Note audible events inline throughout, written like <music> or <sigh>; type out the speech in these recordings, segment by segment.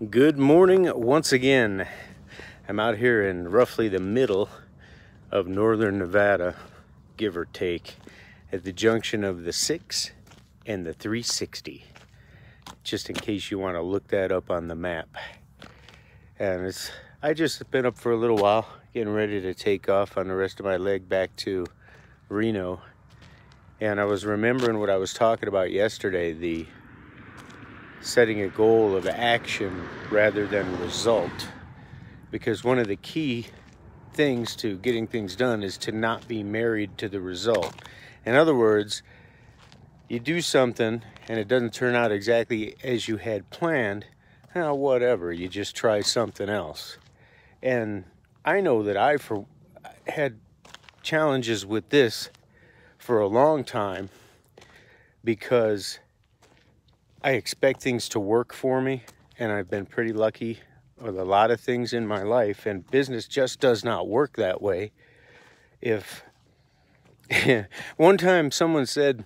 Good morning once again. I'm out here in roughly the middle of northern Nevada, give or take, at the junction of the 6 and the 360. Just in case you want to look that up on the map. And it's I just been up for a little while, getting ready to take off on the rest of my leg back to Reno. And I was remembering what I was talking about yesterday, the setting a goal of action rather than result. Because one of the key things to getting things done is to not be married to the result. In other words, you do something and it doesn't turn out exactly as you had planned, well, whatever, you just try something else. And I know that I for had challenges with this for a long time because I expect things to work for me, and I've been pretty lucky with a lot of things in my life, and business just does not work that way. If <laughs> one time someone said,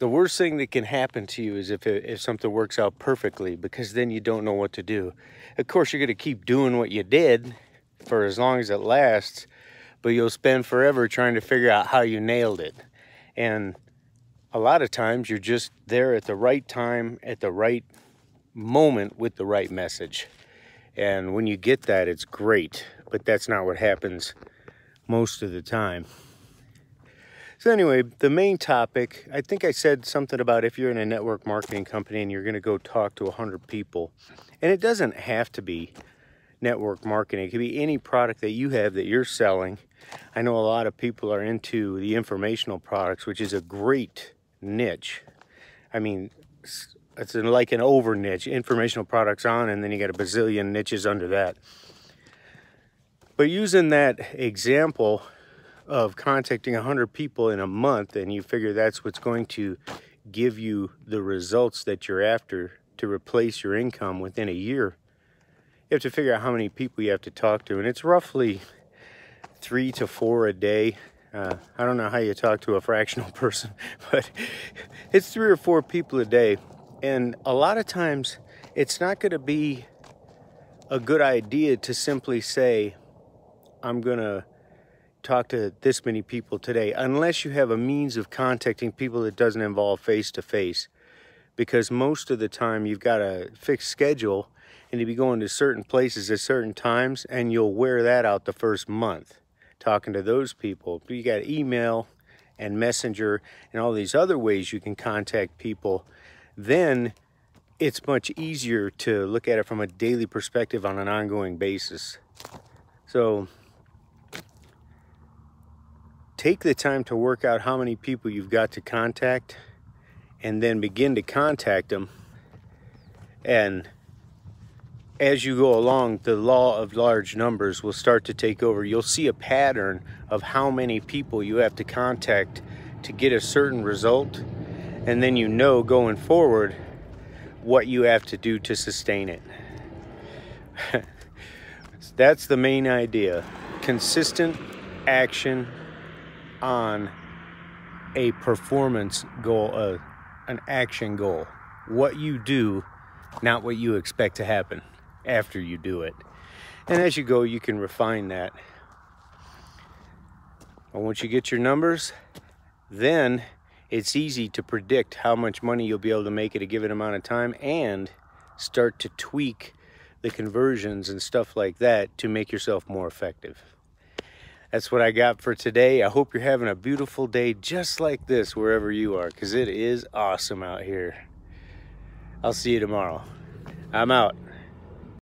the worst thing that can happen to you is if, it, if something works out perfectly, because then you don't know what to do. Of course, you're going to keep doing what you did for as long as it lasts, but you'll spend forever trying to figure out how you nailed it. And a lot of times you're just there at the right time, at the right moment with the right message. And when you get that, it's great, but that's not what happens most of the time. So anyway, the main topic, I think I said something about if you're in a network marketing company and you're going to go talk to 100 people, and it doesn't have to be network marketing. It could be any product that you have that you're selling. I know a lot of people are into the informational products, which is a great niche. I mean, it's like an over niche, informational products on, and then you got a bazillion niches under that. But using that example of contacting 100 people in a month, and you figure that's what's going to give you the results that you're after to replace your income within a year, you have to figure out how many people you have to talk to. And it's roughly three to four a day uh, I don't know how you talk to a fractional <laughs> person, but it's three or four people a day. And a lot of times it's not going to be a good idea to simply say, I'm going to talk to this many people today, unless you have a means of contacting people that doesn't involve face to face. Because most of the time you've got a fixed schedule and you'll be going to certain places at certain times and you'll wear that out the first month talking to those people. You got email and messenger and all these other ways you can contact people. Then it's much easier to look at it from a daily perspective on an ongoing basis. So take the time to work out how many people you've got to contact and then begin to contact them and as you go along, the law of large numbers will start to take over. You'll see a pattern of how many people you have to contact to get a certain result. And then you know going forward what you have to do to sustain it. <laughs> That's the main idea. Consistent action on a performance goal, uh, an action goal. What you do, not what you expect to happen after you do it. And as you go, you can refine that. And once you get your numbers, then it's easy to predict how much money you'll be able to make at a given amount of time and start to tweak the conversions and stuff like that to make yourself more effective. That's what I got for today. I hope you're having a beautiful day just like this wherever you are because it is awesome out here. I'll see you tomorrow. I'm out.